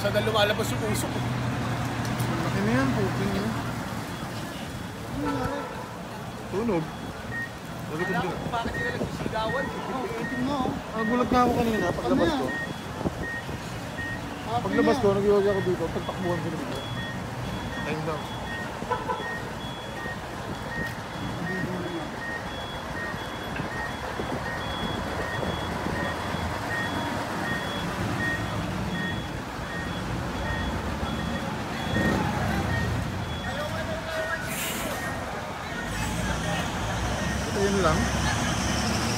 Na lumalabas yung puso ko? Laki na yan, puking yun. Tunog. Tunog ko doon. Bakit sila nagsisigawan? Itim mo. Ah, gulat nga ako kanina, paglabas ko. Paglabas ko, nag-yoga ako dito, pagtakbuhan ko dito. Time down. Yun lang.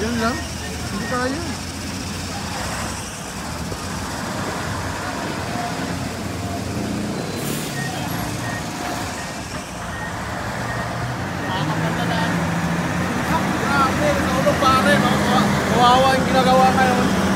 Yun lang. Hindi kaya. Grabe, naulog pare. no? Kawawa yung ginagawa ngayon.